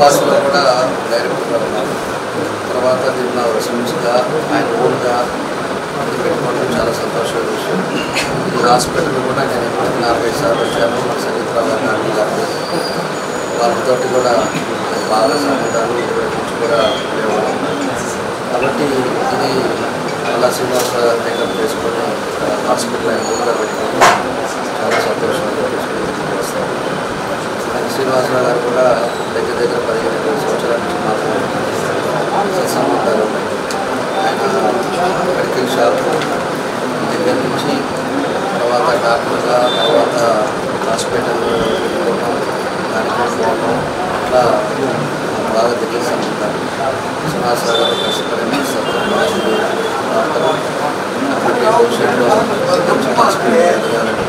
కూడా డైరెక్టర్గా ఉన్నారు. తర్వాత నిన్న సిమ్స్గా ఆయన ఓన్గా పెట్టుకోవడం చాలా సంతోషమైన విషయం. ఈ హాస్పిటల్ కూడా నేను ఇప్పటికి నలభై సార్లు వచ్చాను. సంగీతరావు గారి గారు వాళ్ళతోటి కూడా బాగా సంబంధాలు గురించి కూడా కాబట్టి ఇది మళ్ళా శ్రీనివాస దగ్గర చేసుకొని హాస్పిటల్ ఆయన కూడా పెట్టుకొని చాలా సంతోషంగా తీసుకుని వస్తాను. శ్రీనివాసరావు గారు కూడా దగ్గర దగ్గర పదిహేను ఇరవై సంవత్సరాల నుంచి మాకు సత్సంబంధాలు ఆయన మెడికల్ షాప్ దగ్గర నుంచి తర్వాత డాక్టర్గా తర్వాత హాస్పిటల్ వెళ్ళడం దానికి పోవడం అట్లా బాగా దగ్గర సంబంధాలు. శ్రీనివాసరావు గారు కష్టపడిన సత్యం డాక్టర్ కాబట్టి భవిష్యత్తులో మంచి హాస్పిటల్ ఎదగాలని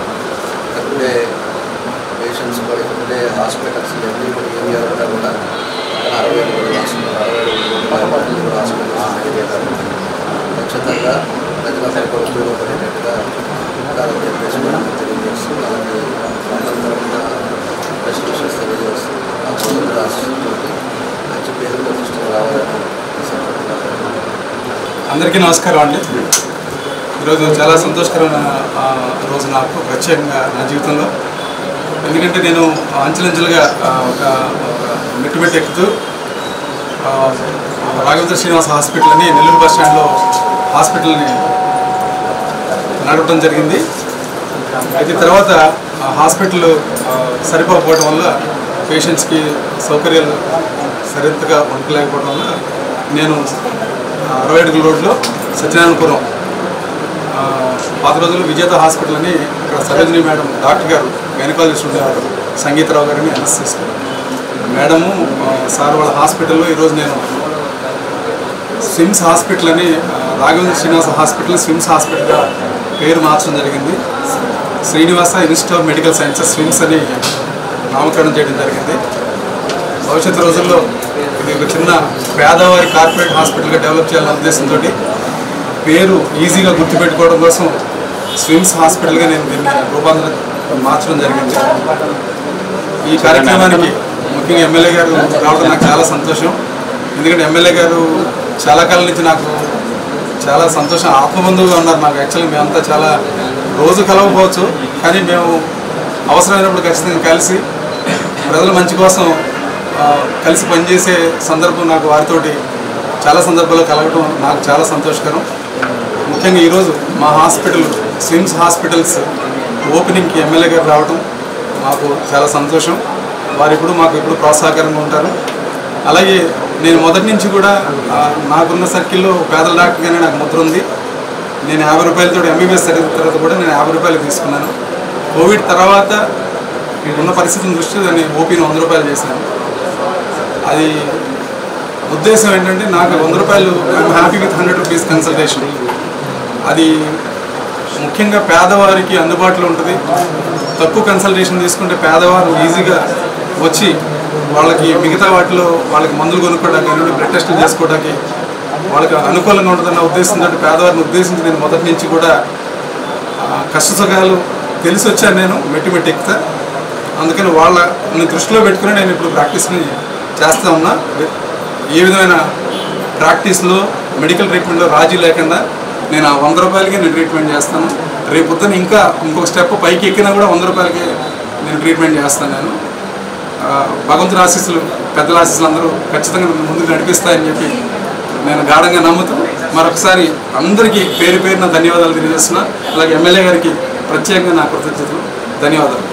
ఇక్కడే పేషెంట్స్ కూడా ఇక్కడే హాస్పిటల్స్ ఎన్ని ఏరియా అంతా కూడా అక్కడ అరవై ఏడు హాస్పిటల్ అరవై ఎనిమిది పైపాటి హాస్పిటల్స్ ఖచ్చితంగా ప్రజలందరికీ కూడా ఉపయోగపడేటట్టుగా ఉండాలని చెప్పేసి మనం తెలియజేస్తూ అలాగే అందరూ బెస్ట్ విషయస్ తెలియజేస్తూ ఆ చదువు రాష్ట్రంతో మంచి పేరు ప్రతిష్టలు రావాలని అందరికీ నమస్కారం అండి. ఈరోజు చాలా సంతోషకరమైన రోజు నాకు ప్రత్యేకంగా నా జీవితంలో. ఎందుకంటే నేను అంచెలంచెలుగా ఒక మెట్టుబెట్టి ఎక్కుతూ రాఘవేంద్ర శ్రీనివాస హాస్పిటల్ అని నెల్లూరు బస్ స్టాండ్లో హాస్పిటల్ని నడపడం జరిగింది. అయితే తర్వాత ఆ హాస్పిటల్ సరిపోకపోవడం వల్ల పేషెంట్స్కి సౌకర్యాలు సరిగ్గా ఉండలేకపోవడం వల్ల నేను అరవై అడుగుల రోడ్లో సత్యనారాయణపురం పాత రోజుల్లో విజేత హాస్పిటల్ అని ఇక్కడ సరోజిని మేడం డాక్టర్ గారు గైనకాలజిస్ట్ ఉండేవారు సంగీతరావు గారిని అనస్థిస్ట్ మేడము సార్ వాళ్ళ హాస్పిటల్లో ఈరోజు నేను స్విమ్స్ హాస్పిటల్ అని రాఘవేంద్ర శ్రీనివాస హాస్పిటల్ స్విమ్స్ హాస్పిటల్గా పేరు మార్చడం జరిగింది. Srinivasa institute of medical sciences SVIMS అని నామకరణం చేయడం జరిగింది. భవిష్యత్ రోజుల్లో ఇది ఒక చిన్న పేదవారి కార్పొరేట్ హాస్పిటల్గా డెవలప్ చేయాలనే ఉద్దేశంతో పేరు ఈజీగా గుర్తుపెట్టుకోవడం కోసం స్విమ్స్ హాస్పిటల్గా నేను దీన్ని రూపాంతరం మార్చడం జరిగింది. ఈ కార్యక్రమానికి ముఖ్యంగా ఎమ్మెల్యే గారు రావడం నాకు చాలా సంతోషం. ఎందుకంటే ఎమ్మెల్యే గారు చాలా కాలం నుంచి నాకు చాలా సంతోషం ఆత్మబంధువుగా ఉన్నారు నాకు యాక్చువల్లీ మేమంతా చాలా రోజు కలవకపోవచ్చు కానీ మేము అవసరమైనప్పుడు ఖచ్చితంగా కలిసి ప్రజల మంచి కోసం కలిసి పనిచేసే సందర్భం నాకు వారితోటి చాలా సందర్భాల్లో కలగడం నాకు చాలా సంతోషకరం. ముఖ్యంగా ఈరోజు మా హాస్పిటల్ స్విమ్స్ హాస్పిటల్స్ ఓపెనింగ్కి ఎమ్మెల్యే గారు రావడం మాకు చాలా సంతోషం. వారు ఇప్పుడు మాకు ఇప్పుడు ప్రోత్సాహకరంగా ఉంటారు. అలాగే నేను మొదటి నుంచి కూడా నాకున్న సర్కిల్లో పేదల డాక్టర్గానే నాకు ముద్ర ఉంది. నేను యాభై రూపాయలతో ఎంబీబీఎస్ చదివిన తర్వాత కూడా నేను యాభై రూపాయలు తీసుకున్నాను. కోవిడ్ తర్వాత ఉన్న పరిస్థితిని దృష్టిలో నేను ఓపీని వంద రూపాయలు చేశాను. అది ఉద్దేశం ఏంటంటే నాకు వంద రూపాయలు I'm happy with hundred rupees consultation అది ముఖ్యంగా పేదవారికి అందుబాటులో ఉంటుంది. తక్కువ కన్సల్టేషన్ తీసుకుంటే పేదవారు ఈజీగా వచ్చి వాళ్ళకి మిగతా వాటిలో వాళ్ళకి మందులు కొనుక్కోవడానికి కానివ్వండి బ్లడ్ టెస్టులు చేసుకోవడానికి వాళ్ళకి అనుకూలంగా ఉంటుందన్న ఉద్దేశంతో పేదవారిని ఉద్దేశించి నేను మొదటి నుంచి కూడా కష్టసుఖాలు కష్ట సుఖాలు తెలిసి వచ్చాను నేను మెట్టి మెట్టి ఎక్కుతా. అందుకని వాళ్ళని దృష్టిలో పెట్టుకుని నేను ఇప్పుడు ప్రాక్టీస్ని చేస్తూ ఉన్నా. ఏ విధమైన ప్రాక్టీస్లో మెడికల్ ట్రీట్మెంట్లో రాజీ లేకుండా నేను ఆ వంద రూపాయలకి నేను ట్రీట్మెంట్ చేస్తాను. రేపు పొద్దున్న ఇంకా ఇంకొక స్టెప్ పైకి ఎక్కినా కూడా వంద రూపాయలకి నేను ట్రీట్మెంట్ చేస్తాను నేను. భగవంతుని ఆశీస్సులు పెద్దల ఆశీస్సులు అందరూ ఖచ్చితంగా ముందుకు నడిపిస్తాయని చెప్పి నేను గాఢంగా నమ్ముతూ మరొకసారి అందరికీ పేరు పేరున ధన్యవాదాలు తెలియజేస్తున్నా. అలాగే ఎమ్మెల్యే గారికి ప్రత్యేకంగా నా కృతజ్ఞతలు. ధన్యవాదాలు.